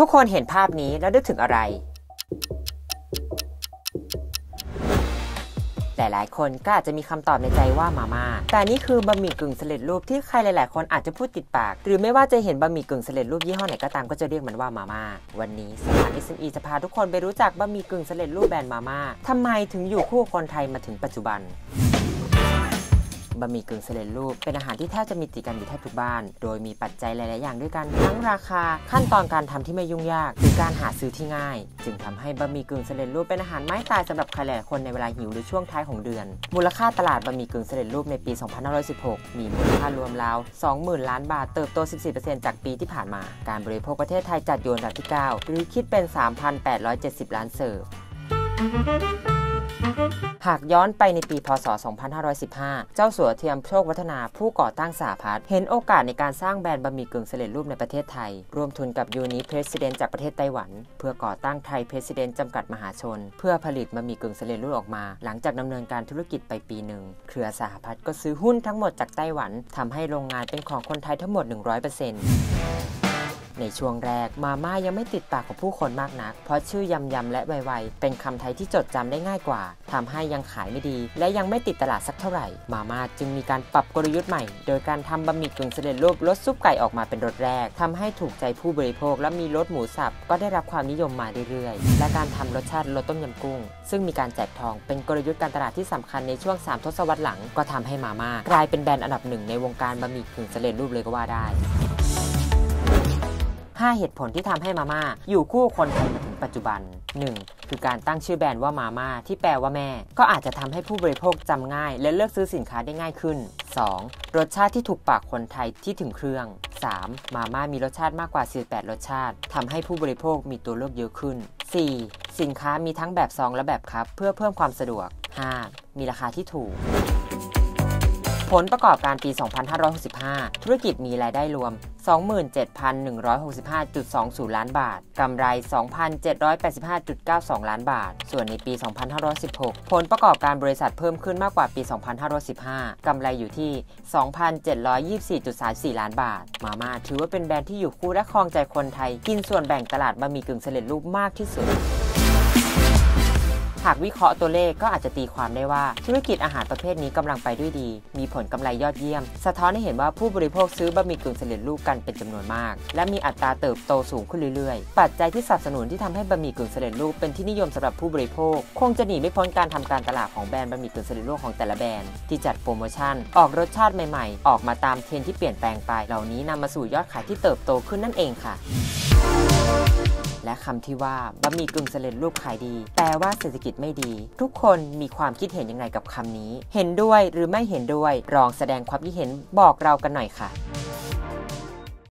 ทุกคนเห็นภาพนี้แล้วนึกถึงอะไร หลายๆ คนก็อาจจะมีคำตอบในใจว่ามาม่า แต่นี่คือบะหมี่กึ่งสำเร็จรูปที่ใครหลาย ๆ คนอาจจะพูดติดปาก หรือไม่ว่าจะเห็นบะหมี่กึ่งสำเร็จรูปยี่ห้อไหนก็ตามก็จะเรียกมันว่ามาม่า วันนี้สถาน SME จะพาทุกคนไปรู้จักบะหมี่กึ่งสำเร็จรูปแบรนด์มาม่าทำไมถึงอยู่คู่คนไทยมาถึงปัจจุบัน บะหมี่กึ่งสำเร็จรูป เป็นอาหารที่แทบจะมีติดกันอยู่แทบทุกบ้าน โดยมีปัจจัยหลาย ๆ อย่างด้วยกัน ทั้งราคา ขั้นตอนการทำที่ไม่ยุ่งยากหรือการหาซื้อที่ง่าย จึงทำให้บะหมี่กึ่งสำเร็จรูปเป็นอาหารไม้ตายสำหรับใครหลายคนในเวลาหิวหรือช่วงท้ายของเดือน มูลค่าตลาดบะหมี่กึ่งสำเร็จรูปในปี 2516 มีมูลค่ารวมราว 20,000 ล้านบาท เติบโต 14%จากปีที่ผ่านมา การบริโภคประเทศไทยจัดอยู่อันดับที่ 9 หรือคิดเป็น 3,870 ล้านเสิร์ฟ หากย้อนไปในปีพศ 2515 เจ้าสัวเทียมโชควัฒนาผู้ก่อตั้งสหพัฒน์เห็นโอกาสในการสร้างแบรนด์บะหมี่กึ่งสำเร็จรูปในประเทศไทย ร่วมทุนกับยูนิเพรสิดเนจากประเทศไต้หวัน เพื่อก่อตั้งไทยเพรสิดเนจำกัดมหาชน เพื่อผลิตบะหมี่กึ่งสำเร็จรูปออกมา หลังจากดำเนินการธุรกิจไปปีหนึ่ง เครือสหพัฒน์ก็ซื้อหุ้นทั้งหมดจากไต้หวันทำให้โรงงานเป็นของคนไทยทั้งหมด 100% ในช่วงแรกมาม่ายังไม่ติดปากของผู้คนมากนัก เพราะชื่อยำยำและไวๆเป็นคำไทยที่จดจำได้ง่ายกว่าทำให้ยังขายไม่ดี และยังไม่ติดตลาดสักเท่าไหร่ มาม่าจึงมีการปรับกลยุทธ์ใหม่ โดยการทำบะหมี่กึ่งสำเร็จรูปรสซุปไก่ออกมาเป็นรสแรกทำให้ถูกใจผู้บริโภค และมีรสหมูสับก็ได้รับความนิยมมาเรื่อยๆ และการทำรสชาติรสต้มยำกุ้ง ซึ่งมีการแจกทองเป็นกลยุทธ์การตลาดที่สำคัญในช่วง 3 ทศวรรษหลังก็ทำให้มาม่ากลายเป็นแบรนด์อันดับหนึ่งในวงการบะหมี่กึ่งสำเร็จรูปเลยก็ว่าได้ 5 เหตุผลที่ทำให้มาม่าอยู่คู่คนไทยมาถึงปัจจุบัน 1. คือการตั้งชื่อแบรนด์ว่ามาม่าที่แปลว่าแม่ ก็อาจจะทำให้ผู้บริโภคจำง่าย และเลือกซื้อสินค้าได้ง่ายขึ้น 2. รสชาติที่ถูกปากคนไทยที่ถึงเครื่อง 3. มาม่ามีรสชาติมากกว่า 48 รสชาติทำให้ผู้บริโภคมีตัวเลือกเยอะขึ้น 4. สินค้ามีทั้งแบบซองและแบบคัพเพื่อเพิ่มความสะดวก 5. มีราคาที่ถูก ผลประกอบการปี 2565 ธุรกิจมีรายได้รวม 27,165.20 ล้านบาท กำไร 2,785.92 ล้านบาท ส่วนในปี 2516 ผลประกอบการบริษัทเพิ่มขึ้นมากกว่าปี 2515 กำไรอยู่ที่ 2,724.34 ล้านบาท มาม่าถือว่าเป็นแบรนด์ที่อยู่คู่และครองใจคนไทย กินส่วนแบ่งตลาดบะหมี่กึ่งสำเร็จรูปมากที่สุด หากวิเคราะห์ตัวเลขก็อาจจะตีความได้ว่า ธุรกิจอาหารประเภทนี้กำลังไปด้วยดี มีผลกำไรยอดเยี่ยม สะท้อนให้เห็นว่าผู้บริโภคซื้อบะหมี่กึ่งสำเร็จรูปกันเป็นจำนวนมาก และมีอัตราเติบโตสูงขึ้นเรื่อยๆ ปัจจัยที่สนับสนุนที่ทำให้บะหมี่กึ่งสำเร็จรูปเป็นที่นิยมสำหรับผู้บริโภค คงจะหนีไม่พ้นการทำการตลาดของแบรนด์บะหมี่กึ่งสำเร็จรูปของแต่ละแบรนด์ที่จัดโปรโมชั่น ออกรสชาติใหม่ๆ ออกมาตามเทรนด์ที่เปลี่ยนแปลงไป เหล่านี้นำมาสู่ยอดขายที่เติบโตขึ้นนั่นเองค่ะ และคำที่ว่าบะหมี่กึ่งสำเร็จรูปขายดี แปลว่าเศรษฐกิจไม่ดี ทุกคนมีความคิดเห็นยังไงกับคำนี้ เห็นด้วยหรือไม่เห็นด้วยลองแสดงความคิดเห็นบอกเรากันหน่อยค่ะ